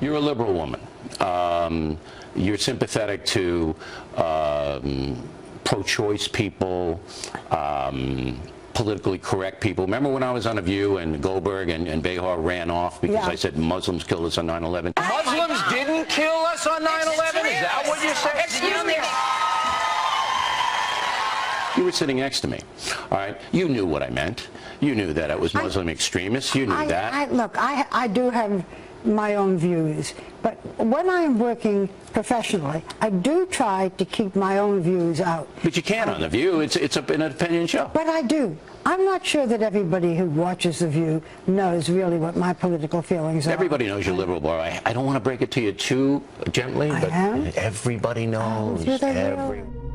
You're a liberal woman. Um, you're sympathetic to um, pro-choice people, um, politically correct people. Remember when I was on The View and Goldberg and, and Behar ran off because Yeah. I said Muslims killed us on 9/11? Muslims didn't kill us on 9/11. Is that what you're saying? Excuse me. You were sitting next to me. All right. You knew what I meant. You knew that it was Muslim extremists. You knew I, that. I, look, I, I do have my own views, but when I'm working professionally, I do try to keep my own views out. but you can't on The View. It's, it's a, an opinion show. But I do. I'm not sure that everybody who watches The View knows really what my political feelings are. Everybody knows you're liberal, boy. I, I don't want to break it to you too gently, I but am? everybody knows. do they Every- really?